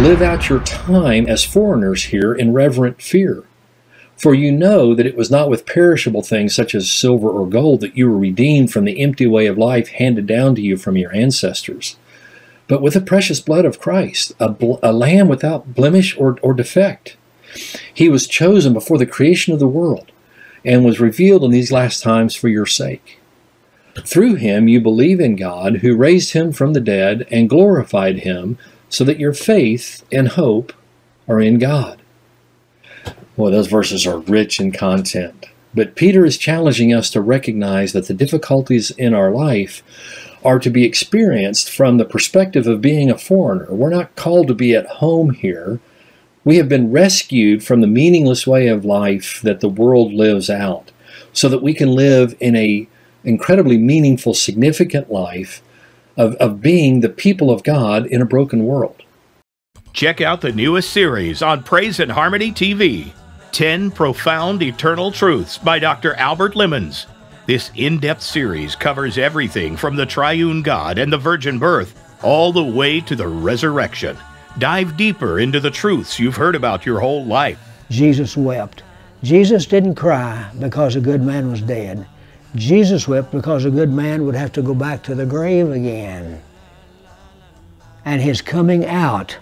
Live out your time as foreigners here in reverent fear. For you know that it was not with perishable things such as silver or gold that you were redeemed from the empty way of life handed down to you from your ancestors, but with the precious blood of Christ, a, bl- a lamb without blemish or, or defect. He was chosen before the creation of the world and was revealed in these last times for your sake. Through him you believe in God, who raised him from the dead and glorified him, so that your faith and hope are in God. Well, those verses are rich in content. But Peter is challenging us to recognize that the difficulties in our life are to be experienced from the perspective of being a foreigner. We're not called to be at home here. We have been rescued from the meaningless way of life that the world lives out so that we can live in a incredibly meaningful, significant life of, of being the people of God in a broken world. Check out the newest series on Praise and Harmony TV 10 Profound Eternal Truths by Dr. Albert Lemons. This in depth series covers everything from the triune God and the virgin birth all the way to the resurrection. Dive deeper into the truths you've heard about your whole life. Jesus wept. Jesus didn't cry because a good man was dead. Jesus wept because a good man would have to go back to the grave again. And his coming out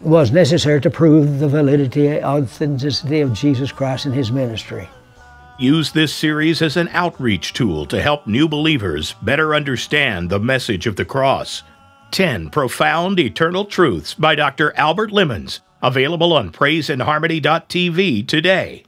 was necessary to prove the validity, authenticity of Jesus Christ and his ministry. Use this series as an outreach tool to help new believers better understand the message of the cross. 10 Profound Eternal Truths by Dr. Albert Lemons, available on praiseandharmony.tv today.